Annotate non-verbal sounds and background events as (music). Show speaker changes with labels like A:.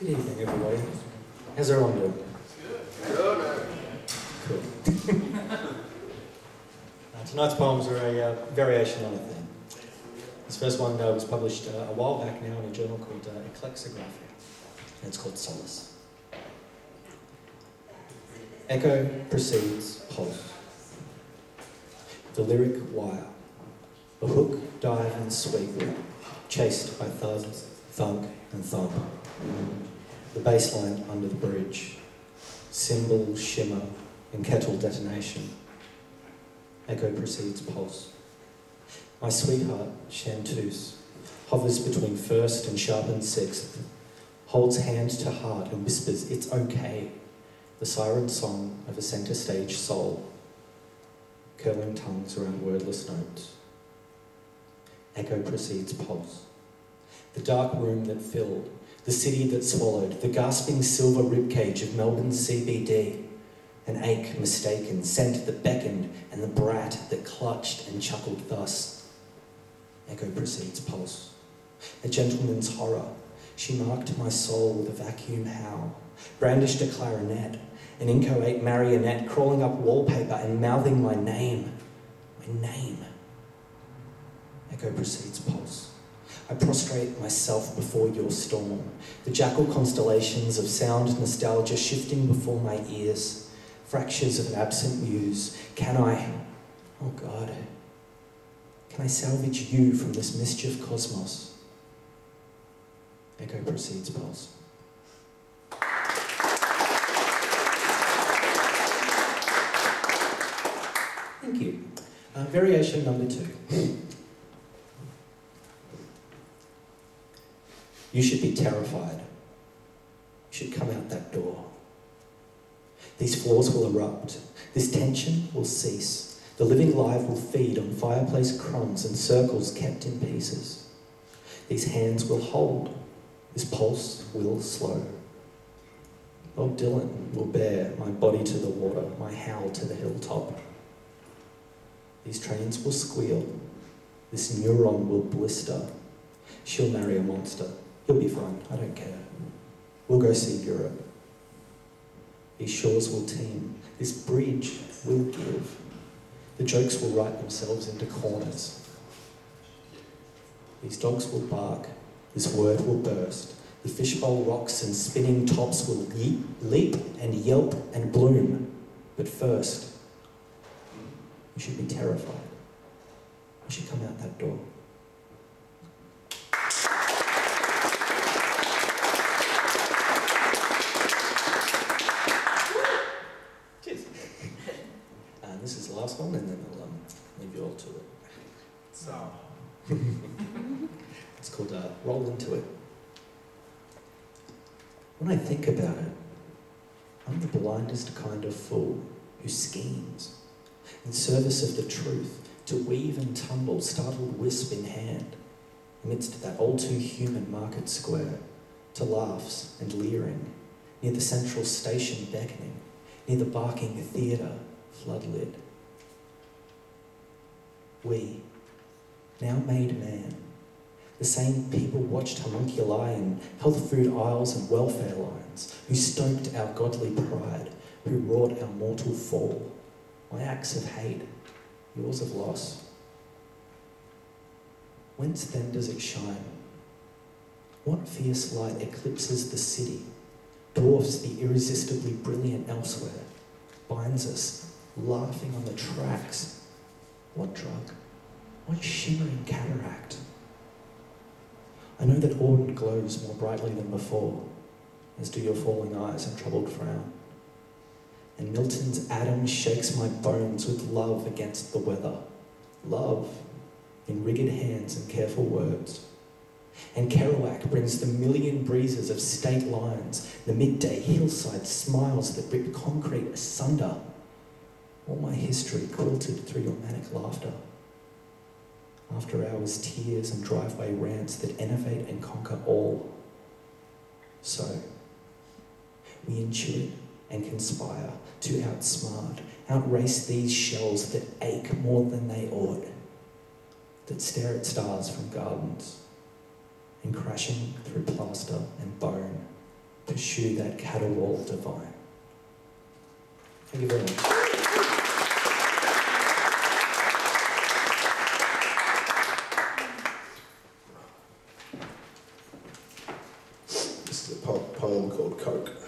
A: Good evening, everybody. How's everyone doing?
B: Good.
A: Cool. (laughs) uh, tonight's poems are a uh, variation on a theme. This first one uh, was published uh, a while back now in a journal called uh, Ekleksographia, and it's called Solace. Echo precedes pulse. The lyric wire, a hook, dive, and sweep, chased by thud, thunk, and thump. The bass line under the bridge, cymbal shimmer and kettle detonation. Echo precedes pulse. My sweetheart, chanteuse, hovers between first and sharpened sixth, holds hand to heart and whispers, It's okay, the siren song of a centre stage soul, curling tongues around wordless notes. Echo precedes pulse. The dark room that filled, the city that swallowed, the gasping silver ribcage of Melbourne's CBD, an ache mistaken, scent that beckoned, and the brat that clutched and chuckled thus. Echo precedes pulse. A gentleman's horror, she marked my soul with a vacuum howl, brandished a clarinet, an inchoate marionette crawling up wallpaper and mouthing my name. My name. Echo precedes pulse. I prostrate myself before your storm, the jackal constellations of sound nostalgia shifting before my ears, fractures of an absent muse. Can I, oh God, can I salvage you from this mischief cosmos? Echo proceeds, pulse. Thank you. Uh, variation number two. You should be terrified. You should come out that door. These floors will erupt. This tension will cease. The living live will feed on fireplace crumbs and circles kept in pieces. These hands will hold. This pulse will slow. Bob Dylan will bear my body to the water, my howl to the hilltop. These trains will squeal. This neuron will blister. She'll marry a monster. He'll be fine. I don't care. We'll go see Europe. These shores will teem. This bridge will give. The jokes will write themselves into corners. These dogs will bark. This word will burst. The fishbowl rocks and spinning tops will leap and yelp and bloom. But first, you should be terrified. You should come out that door. And this is the last one, and then I'll um, leave you all to it.
B: So, (laughs)
A: It's called uh, Roll Into It. When I think about it, I'm the blindest kind of fool who schemes in service of the truth to weave and tumble, startled wisp in hand, amidst that all too human market square, to laughs and leering, near the central station beckoning, near the barking theatre floodlit. We, now made man, the same people watched homunculi in health food aisles and welfare lines, who stoked our godly pride, who wrought our mortal fall. My acts of hate, yours of loss. Whence then does it shine? What fierce light eclipses the city, dwarfs the irresistibly brilliant elsewhere, binds us, laughing on the tracks? What drug? What shimmering cataract? I know that Auden glows more brightly than before, as do your falling eyes and troubled frown. And Milton's Adam shakes my bones with love against the weather. Love in rigid hands and careful words. And Kerouac brings the million breezes of state lines, the midday hillside smiles that rip concrete asunder. All my history quilted through your manic laughter. After hours, tears and driveway rants that enervate and conquer all. So, we intuit and conspire to outsmart, outrace these shells that ache more than they ought, that stare at stars from gardens, and crashing through plaster and bone, pursue that caterwaul divine. Thank you very much.
C: This is a po- poem called Coke.